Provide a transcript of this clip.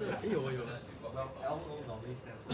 哎呦有。呦